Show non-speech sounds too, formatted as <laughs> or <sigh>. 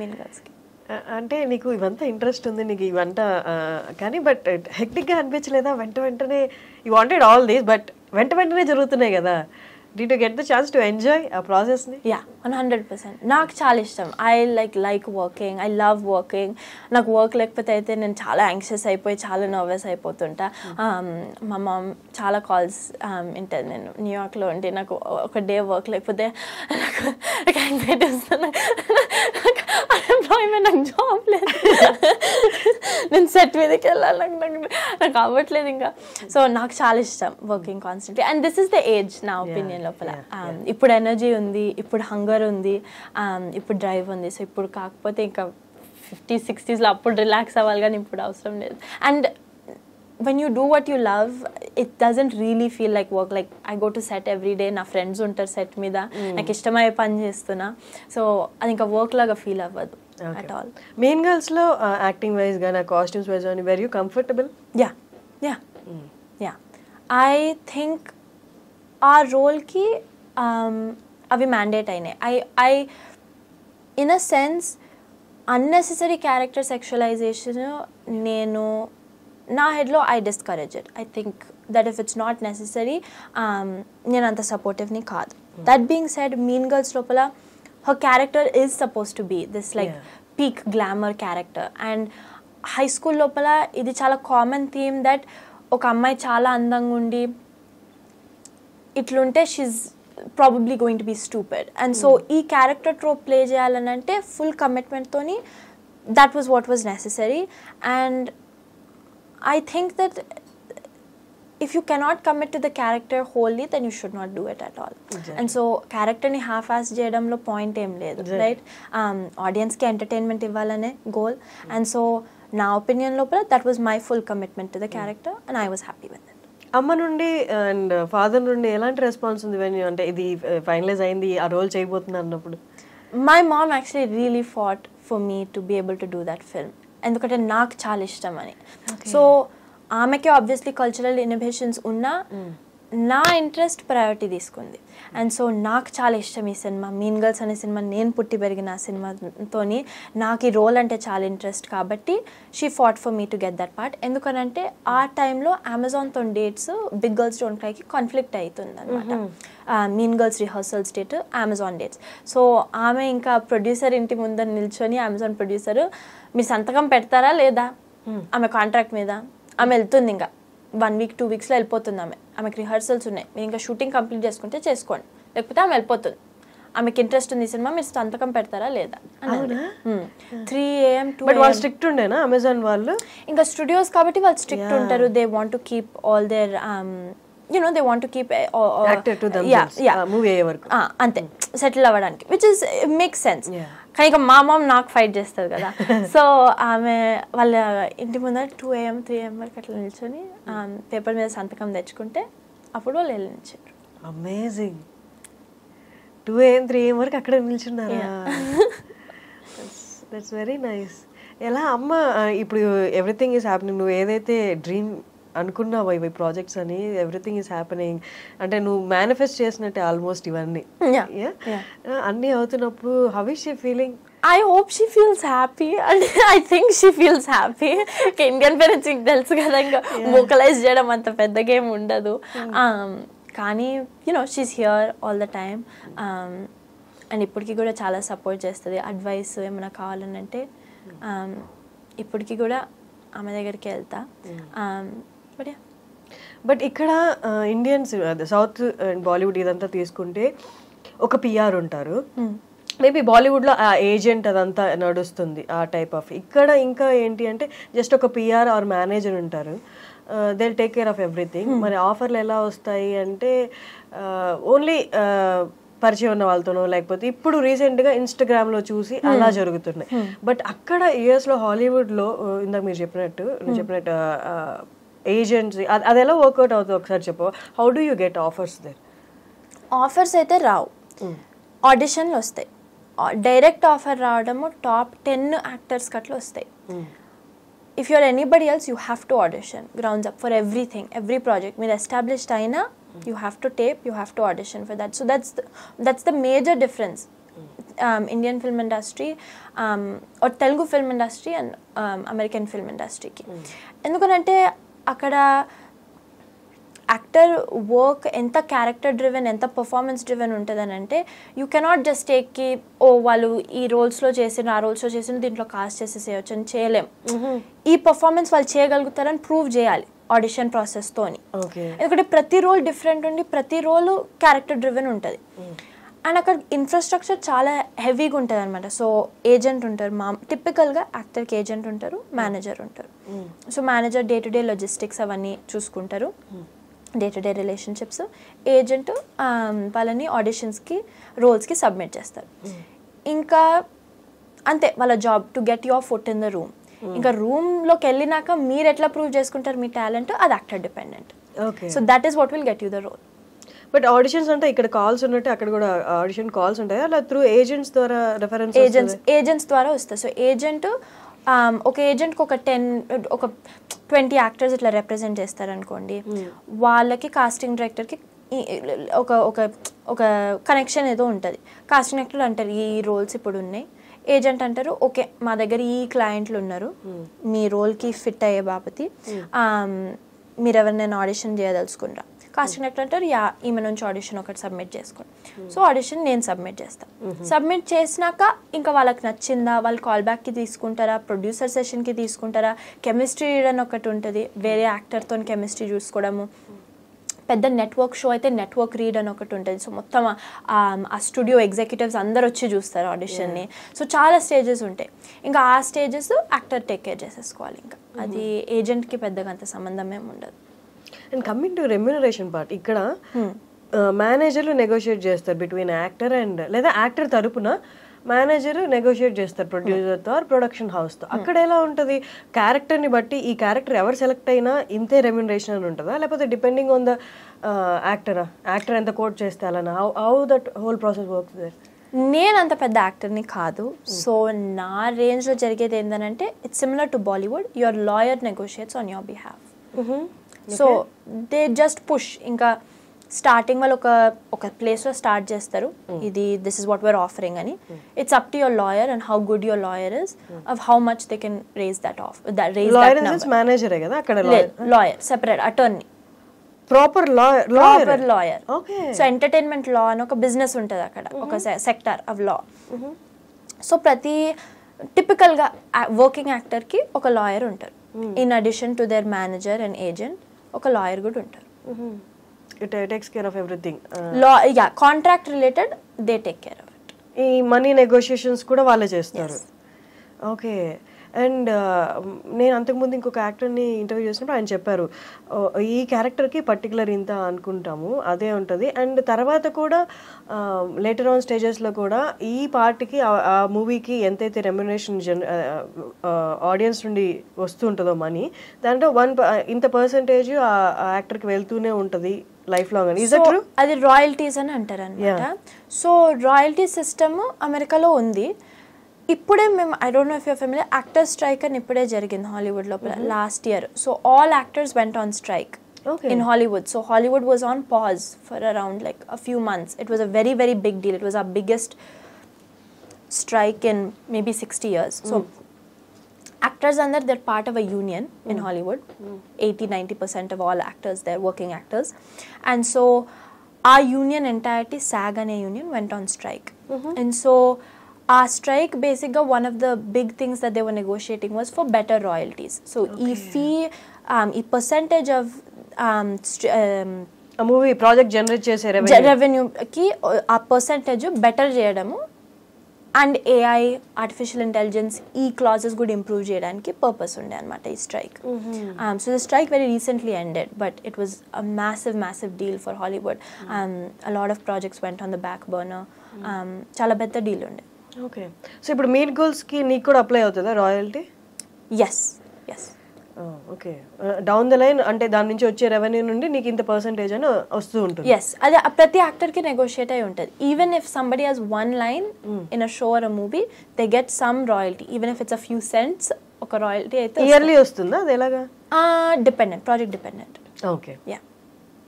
Mean గర్ల్స్కి ఆ, అంటే నీకు ఇవంతా ఇంట్రెస్ట్ ఉంది నీకు ఇవంతా కానీ బట్ హెక్టిక్గా అనిపించలేదా? వెంట వెంటనే you wanted all these but వెంట వెంటనే జరుగుతున్నాయి కదా? D to get the chance to enjoy ఆ ప్రాసెస్ని యా వన్ హండ్రెడ్ పర్సెంట్ నాకు చాలా ఇష్టం. I like like working I love working నాకు వర్క్ లేకపోతే అయితే నేను చాలా యాంగ్షియస్ అయిపోయి చాలా నర్వస్ అయిపోతుంటా. Um, మా మామ్ చాలా కాల్స్ వింటాను నేను న్యూయార్క్లో ఉంటే నాకు ఒక డే వర్క్ లేకపోతే నాకు <laughs> నాకు యాంగ్జైటీ వస్తుంది. అన్ఎంప్లాయ్మెంట్ నాకు జాబ్ లేదు. నేను సెట్ మీదకి వెళ్ళాలి నాకు నాకు నాకు అవ్వట్లేదు ఇంకా. సో నాకు చాలా ఇష్టం working constantly and this is the age నా ఒపీనియన్ లోపల. Um, ఇప్పుడు ఎనర్జీ ఉంది ఇప్పుడు హంగర్ ఉంది um, ఇప్పుడు డ్రైవ్ ఉంది. సో ఇప్పుడు కాకపోతే ఇంకా ఫిఫ్టీ సిక్స్టీస్లో అప్పుడు రిలాక్స్ అవ్వాలి కానీ ఇప్పుడు అవసరం లేదు. And when you do what you love it doesn't really feel like work like I go to set every day నా ఫ్రెండ్స్ ఉంటారు సెట్ మీద. నాకు ఇష్టమయ్యే పని చేస్తున్నా. సో అది ఇంకా వర్క్ లాగా ఫీల్ అవ్వదు అట్ ఆల్ మెయిన్ గర్ల్స్లో యాక్టింగ్ వైజ్ కానీ కాస్ట్యూమ్స్ వైజ్ కానీ very comfortable yeah yeah yeah I think ఆ రోల్కి అవి మ్యాండేట్ అయినాయి. I I in a sense unnecessary character sexualization నేను నా హెడ్లో I discourage it I think that if it's not necessary నేను అంత సపోర్టివ్ని కాదు. That being said mean girls లోపల her character is supposed to be this like. Peak glamour character and high school లోపల ఇది చాలా కామన్ థీమ్ దట్ ఒక అమ్మాయి చాలా అందంగా ఉండి ఇట్లుంటే she's probably going to be stupid and so ఈ క్యారెక్టర్ ట్రోప్ ప్లే చేయాలని అంటే full కమిట్మెంట్తోని that was what was necessary and I think that if you cannot commit to the character wholly then you should not do it at all. And so క్యారెక్టర్ని half ass చేయడంలో point ఏం లేదు right ఆడియన్స్కి entertainment ఇవ్వాలనే goal and so నా opinion లోపల that was my full commitment to the character and I was happy with అమ్మ నుండి అండ్ ఫాదర్ నుండి ఎలాంటి రెస్పాన్స్ ఉంది వెన్ అంటే ఇది ఫైనలైజ్ అయింది ఆ రోల్ చేయబోతున్నా అన్నప్పుడు? My mom actually really fought for me to be able to do that film ఎందుకంటే నాకు చాలా ఇష్టం అని. సో ఆమెకి ఆబ్వియస్లీ కల్చరల్ ఇన్నోవేషన్స్ ఉన్నా నా ఇంట్రెస్ట్ ప్రయారిటీ తీసుకుంది. అండ్ సో నాకు చాలా ఇష్టం ఈ సినిమా. మీన్ గర్ల్స్ అనే సినిమా నేను పుట్టి పెరిగిన ఆ సినిమాతోని నాకు ఈ రోల్ అంటే చాలా ఇంట్రెస్ట్ కాబట్టి she fought for me to get that part ఎందుకనంటే ఆ టైంలో అమెజాన్తో డేట్స్ బిగ్ గర్ల్స్ డోంట్ క్రైకి కాన్ఫ్లిక్ట్ అవుతుంది అనమాట mean girls rehearsals date Amazon dates so ఆమె ఇంకా ప్రొడ్యూసర్ ఇంటి ముందర నిల్చొని అమెజాన్ ప్రొడ్యూసర్ మీరు సంతకం పెడతారా లేదా? ఆమె కాంట్రాక్ట్ మీద ఆమె వెళ్తుంది ఇంకా. వన్ వీక్ టూ వీక్స్లో వెళ్ళిపోతుంది ఆమె. ఆమెకి రిహర్సల్స్ ఉన్నాయి. మీరు ఇంకా షూటింగ్ కంప్లీట్ చేసుకుంటే చేసుకోండి. లేకపోతే ఆమె వెళ్ళిపోతుంది. ఆమెకి ఇంట్రెస్ట్ ఉంది సినిమా మీరు సంతకం పెడతారా లేదా? త్రీ ఏఎం టూ వాళ్ళు స్ట్రిక్ట్ ఉండేనా అమెజాన్ వాళ్ళు? ఇంకా స్టూడియోస్ కాబట్టి వాళ్ళు స్ట్రిక్ట్. ఉంటారు. They want to keep all their you know they want to keep actor to movie అయ్యే వరకు. అంతే. సెటిల్ అవ్వడానికి. Which is make sense. కానీ ఇక మా మామ్ నాకు ఫైట్ చేస్తుంది కదా. <laughs> సో ఆమె వాళ్ళ ఇంటి ముందర టూ ఏఎం త్రీ ఏఎం వరకు అట్లా నిల్చొని పేపర్ మీద సంతకం తెచ్చుకుంటే అప్పుడు వాళ్ళు వెళ్ళి నిల్చారు amazing two AM three AM వరకు అక్కడే నిల్చున్నారా? దట్స్ వెరీ నైస్ ఎలా అమ్మ ఇప్పుడు ఎవ్రీథింగ్ ఈస్ హ్యాపెనింగ్ నువ్వు ఏదైతే డ్రీమ్ అనుకున్నావు ఇవి ప్రాజెక్ట్స్ అని? ఎవ్రీథింగ్ ఈస్ హ్యాపెనింగ్ అంటే నువ్వు మేనిఫెస్ట్ చేసినట్టే ఆల్మోస్ట్ ఇవన్నీ. అన్నీ అవుతున్నప్పుడు how is she feeling I hope she feels happy and I think she feels happy Indian parents తెలుసు కదా ఇంకా. వోకలైజ్ చేయడం అంత పెద్దగా ఏమి ఉండదు. Um, కానీ you know she's here all the time and ఇప్పటికి కూడా చాలా సపోర్ట్ చేస్తుంది. అడ్వైస్ ఏమైనా కావాలని అంటే um, ఇప్పటికి కూడా ఆమె దగ్గరికి వెళ్తా. బట్ బట్ ఇక్కడ ఇండియన్స్ సౌత్ అండ్ బాలీవుడ్ ఇదంతా తీసుకుంటే ఒక పిఆర్ ఉంటారు. మేబీ బాలీవుడ్లో ఆ ఏజెంట్ అదంతా నడుస్తుంది ఆ టైప్ ఆఫ్ ఇక్కడ ఇంకా ఏంటి అంటే జస్ట్ ఒక పిఆర్ ఆర్ మేనేజర్ ఉంటారు. They take care of everything మరి ఆఫర్లు ఎలా వస్తాయి అంటే ఓన్లీ పరిచయం ఉన్న వాళ్ళతోనో లేకపోతే ఇప్పుడు రీసెంట్గా ఇన్స్టాగ్రామ్లో చూసి అలా జరుగుతున్నాయి. బట్ అక్కడ యుఎస్లో హాలీవుడ్లో ఇందాక మీరు చెప్పినట్టు చెప్పినట్టు ఏజెంట్స్ అది ఎలా వర్కౌట్ అవుతుంది ఒకసారి చెప్పు. How do you get offers there offers అయితే రావు. ఆడిషన్లు వస్తాయి. డైరెక్ట్ ఆఫర్ రావడము టాప్ టెన్ యాక్టర్స్కి అట్లా వస్తాయి. If you're anybody else you have to audition grounds up for everything every project మీరు ఎస్టాబ్లిష్డ్ అయినా you have to tape you have to audition for that so that's that's the major difference Indian film industry Telugu film industry and American film ఇండస్ట్రీకి ఎందుకనంటే అక్కడ actor work ఎంత character driven ఎంత performance driven ఉంటుందని అంటే you cannot just టేక్కి ఓ వాళ్ళు ఈ రోల్స్లో చేసిన ఆ రోల్స్లో చేసిన దీంట్లో కాస్ట్ చేసేసేయచ్చు అని చేయలేం. ఈ పర్ఫార్మెన్స్ వాళ్ళు చేయగలుగుతారని ప్రూవ్ చేయాలి ఆడిషన్ ప్రాసెస్తోని ఓకే. ఎందుకంటే ప్రతి రోల్ డిఫరెంట్ ఉండి ప్రతి రోల్ క్యారెక్టర్ డ్రివెన్ ఉంటుంది. అండ్ అక్కడ ఇన్ఫ్రాస్ట్రక్చర్ చాలా హెవీగా ఉంటుంది అనమాట సో ఏజెంట్ ఉంటారు. మా టిపికల్గా యాక్టర్కి ఏజెంట్ ఉంటారు మేనేజర్ ఉంటారు. So manager day to day logistics అవన్నీ చూసుకుంటారు. Day to day relationships agent వాళ్ళని ఆడిషన్స్కి రోల్స్కి సబ్మిట్ చేస్తారు. ఇంకా అంతే వాళ్ళ job to get your foot in the room ఇంకా రూమ్లోకి వెళ్ళినాక మీరు ఎట్లా ప్రూవ్ చేసుకుంటారు మీ టాలెంట్ అది actor dependent okay so that is what will get you the role but auditions అంటే ఇక్కడ కాల్స్ ఉన్నట్టు అక్కడ కూడా ఆడిషన్ కాల్స్ ఉంటాయా? అలా త్రూ ఏజెంట్స్ ద్వారా రెఫరెన్స్ ఏజెంట్స్ ఏజెంట్స్ ద్వారా వస్తాయి. సో ఏజెంట్ ఒక ఏజెంట్కి ఒక టెన్ ఒక ట్వంటీ యాక్టర్స్ ఇట్లా రిప్రజెంట్ చేస్తారనుకోండి. వాళ్ళకి కాస్టింగ్ డైరెక్టర్కి ఒక ఒక ఒక కనెక్షన్ ఏదో ఉంటుంది. కాస్టింగ్ డైరెక్టర్ అంటారు ఈ రోల్స్ ఇప్పుడు ఉన్నాయి. ఏజెంట్ అంటారు ఓకే మా దగ్గర ఈ క్లయింట్లు ఉన్నారు. మీ రోల్కి ఫిట్ అయ్యే బాపతి. మీరు ఎవరినైనా ఆడిషన్ చేయదలుచుకున్నారా? కాస్టింగ్ డైరెక్టర్ అంటారు యా ఈమె నుంచి ఆడిషన్ ఒకటి సబ్మిట్ చేసుకోండి. సో ఆడిషన్ నేను సబ్మిట్ చేస్తాను సబ్మిట్ చేసినాక ఇంకా వాళ్ళకి నచ్చిందా? వాళ్ళు కాల్ బ్యాక్కి తీసుకుంటారా? ప్రొడ్యూసర్ సెషన్కి తీసుకుంటారా? కెమిస్ట్రీ అని ఒకటి ఉంటుంది. వేరే యాక్టర్తో కెమిస్ట్రీ చూసుకోవడము. పెద్ద నెట్వర్క్ షో అయితే నెట్వర్క్ రీడ్ అని ఒకటి ఉంటుంది. సో మొత్తం ఆ స్టూడియో ఎగ్జిక్యూటివ్స్ అందరు వచ్చి చూస్తారు ఆడిషన్ని సో చాలా స్టేజెస్ ఉంటాయి. ఇంకా ఆ స్టేజెస్ యాక్టర్ టేక్ కేర్ చేసేసుకోవాలి ఇంకా. అది ఏజెంట్కి పెద్దగా అంత సంబంధం ఏమి ఉండదు. And coming to remuneration part ఇక్కడ మేనేజర్లు నెగోషియేట్ చేస్తారు బిట్వీన్ యాక్టర్ అండ్ లేదా యాక్టర్ తరపున మేనేజర్ నెగోషియేట్ చేస్తారు ప్రొడ్యూసర్తో ఆర్ ప్రొడక్షన్ హౌస్తో అక్కడ ఎలా ఉంటుంది? క్యారెక్టర్ని బట్టి ఈ క్యారెక్టర్ ఎవరు సెలెక్ట్ అయినా ఇంతే రెమ్యూనరేషన్ అని ఉంటుందా? లేకపోతే డిపెండింగ్ ఆన్ ద యాక్టరా యాక్టర్ ఎంత కోట్ చేస్తే అలానా? How how that whole process works there నేను అంత పెద్ద యాక్టర్ని కాదు. సో నా రేంజ్లో జరిగేది ఏంటంటే it's similar to Bollywood your lawyer negotiates on your behalf so they just push. ఇంకా స్టార్టింగ్ వాళ్ళు ఒక ఒక ప్లేస్లో స్టార్ట్ చేస్తారు. ఇది this is what we're offering అని. It's up to your lawyer and how good your lawyer is of how much they can raise that of raise lawyer in మేనేజరే కదా అక్కడ lawyer separate attorney proper lawyer proper lawyer so entertainment law అని ఒక business ఉంటుంది అక్కడ ఒక sector of law so ప్రతి టిపికల్గా working యాక్టర్కి ఒక lawyer ఉంటారు. In addition to their manager and agent ఒక లాయర్ కూడా ఉంటారు. Takes care of everything law yeah contract related they take care of it ఈ మనీ నెగోషియేషన్స్ కూడా వాళ్ళే చేస్తారు. ఓకే అండ్ నేను అంతకుముందు ఇంకొక యాక్టర్ని ఇంటర్వ్యూ చేసినప్పుడు ఆయన చెప్పారు "ఓ, ఈ క్యారెక్టర్కి పర్టికులర్ ఇంత అనుకుంటాము అదే ఉంటుంది. అండ్ తర్వాత కూడా లేటర్ ఆన్ స్టేజెస్లో కూడా ఈ పార్ట్కి ఆ మూవీకి ఎంతైతే రెమ్యునేషన్ జన్ ఆడియన్స్ నుండి వస్తూ ఉంటుందో మనీ దాంట్లో వన్ ఇంత పర్సంటేజ్ ఆ యాక్టర్కి వెళ్తూనే ఉంటుంది లైఫ్ లాంగ్ అని అది రాయల్టీస్ అని అంటారు అనమాట సో రాయల్టీ సిస్టమ్ అమెరికాలో ఉంది. ఇప్పుడే మేము I don't know if your family actor strike అని ఇప్పుడే జరిగింది హాలీవుడ్ లోపల last year so all actors went on strike Okay. in Hollywood. So Hollywood was on pause for around like a few months. It was a very very big deal. It was our biggest strike in maybe 60 years. So actors under they're part of a union in Hollywood. 80 90% of all actors they're working actors. And so our union entirety SAG and a union went on strike. And so our strike basically one of the big things that they were negotiating was for better royalties. So ఈ fee um, ఈ percentage of um, str- um, ఆ movie project generate చేసే revenue రెవెన్యూకి ఆ percentage better చేయడము and AI artificial intelligence ఈ clauses కూడా improve చేయడానికి పర్పస్ ఉండే అనమాట ఈ strike so the strike very recently ended but it was a massive massive deal for Hollywood a lot of projects went on the back burner చాలా పెద్ద deal ఉండే. Okay. So ఇప్పుడు meet గోల్స్కి నీకు కూడా అప్లై అవుతుందా royalty yes yes okay. Down the line అంటే దాని నుంచి వచ్చే రెవెన్యూ నుండి నీకు ఇంత పర్సంటేజ్ అని వస్తూ ఉంటుంది. ఎస్ అదే ప్రతి యాక్టర్కి నెగోషియేట్ అయి ఉంటుంది. Even if somebody has one line in a show or a movie they get some royalty even if it's a few cents ఒక రాయల్టీ అయితే ఇయర్లీ వస్తుందా. అది ఎలాగా? Dependent project dependent okay yeah